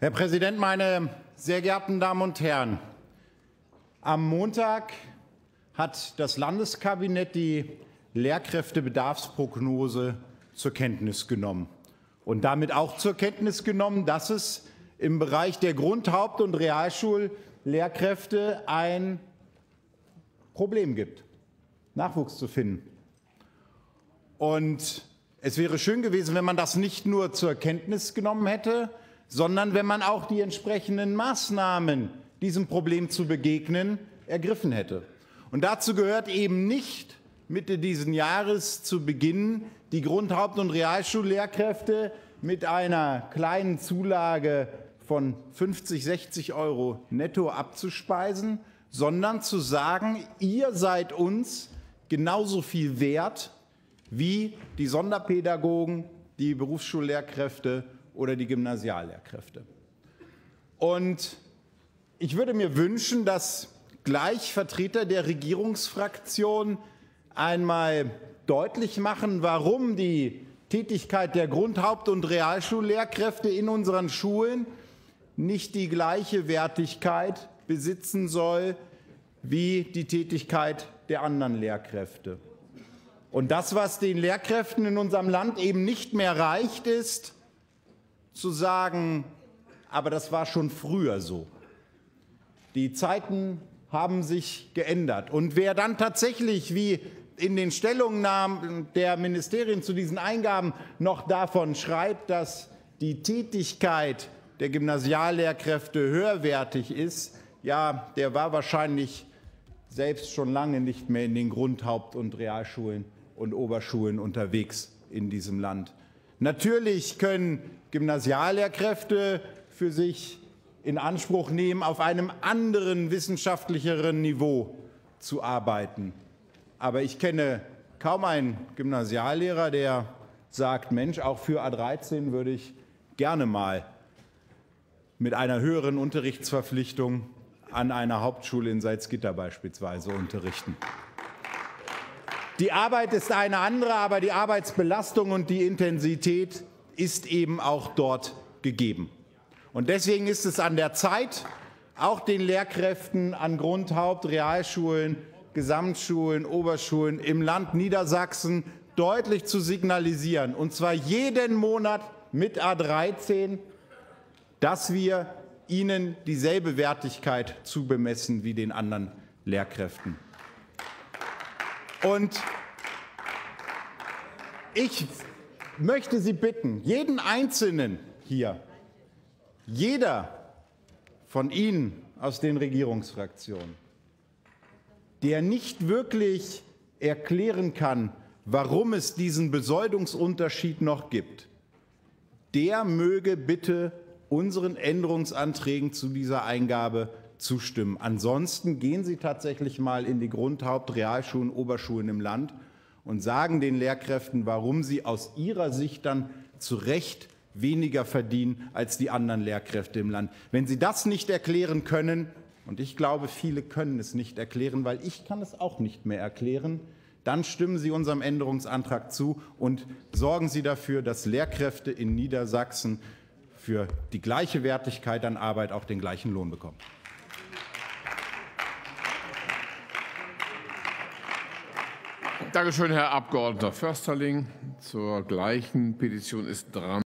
Herr Präsident, meine sehr geehrten Damen und Herren! Am Montag hat das Landeskabinett die Lehrkräftebedarfsprognose zur Kenntnis genommen und damit auch zur Kenntnis genommen, dass es im Bereich der Grund-, Haupt- und Realschullehrkräfte ein Problem gibt, Nachwuchs zu finden. Und es wäre schön gewesen, wenn man das nicht nur zur Kenntnis genommen hätte, sondern wenn man auch die entsprechenden Maßnahmen, diesem Problem zu begegnen, ergriffen hätte. Und dazu gehört eben nicht Mitte dieses Jahres zu Beginn die Grund-, Haupt- und Realschullehrkräfte mit einer kleinen Zulage von 50, 60 Euro netto abzuspeisen, sondern zu sagen, ihr seid uns genauso viel wert wie die Sonderpädagogen, die Berufsschullehrkräfte oder die Gymnasiallehrkräfte. Und ich würde mir wünschen, dass gleich Vertreter der Regierungsfraktion einmal deutlich machen, warum die Tätigkeit der Grund-, Haupt- und Realschullehrkräfte in unseren Schulen nicht die gleiche Wertigkeit besitzen soll wie die Tätigkeit der anderen Lehrkräfte. Und das, was den Lehrkräften in unserem Land eben nicht mehr reicht, ist zu sagen, aber das war schon früher so. Die Zeiten haben sich geändert. Und wer dann tatsächlich, wie in den Stellungnahmen der Ministerien zu diesen Eingaben noch davon schreibt, dass die Tätigkeit der Gymnasiallehrkräfte höherwertig ist, ja, der war wahrscheinlich selbst schon lange nicht mehr in den Grund-, Haupt- und Realschulen und Oberschulen unterwegs in diesem Land. Natürlich können Gymnasiallehrkräfte für sich in Anspruch nehmen, auf einem anderen wissenschaftlicheren Niveau zu arbeiten. Aber ich kenne kaum einen Gymnasiallehrer, der sagt, Mensch, auch für A13 würde ich gerne mal mit einer höheren Unterrichtsverpflichtung an einer Hauptschule in Salzgitter beispielsweise unterrichten. Die Arbeit ist eine andere, aber die Arbeitsbelastung und die Intensität ist eben auch dort gegeben. Und deswegen ist es an der Zeit, auch den Lehrkräften an Grund-, Haupt-, Realschulen, Gesamtschulen, Oberschulen im Land Niedersachsen deutlich zu signalisieren, und zwar jeden Monat mit A13, dass wir ihnen dieselbe Wertigkeit zubemessen wie den anderen Lehrkräften. Und ich möchte Sie bitten, jeden Einzelnen hier, jeder von Ihnen aus den Regierungsfraktionen, der nicht wirklich erklären kann, warum es diesen Besoldungsunterschied noch gibt, der möge bitte unseren Änderungsanträgen zu dieser Eingabe zustimmen. Ansonsten gehen Sie tatsächlich mal in die Grund-, Haupt-, Realschulen, Oberschulen im Land und sagen den Lehrkräften, warum sie aus ihrer Sicht dann zu Recht weniger verdienen als die anderen Lehrkräfte im Land. Wenn Sie das nicht erklären können, und ich glaube, viele können es nicht erklären, weil ich kann es auch nicht mehr erklären, dann stimmen Sie unserem Änderungsantrag zu und sorgen Sie dafür, dass Lehrkräfte in Niedersachsen für die gleiche Wertigkeit an Arbeit auch den gleichen Lohn bekommen. Dankeschön, Herr Abgeordneter Försterling. Zur gleichen Petition ist dran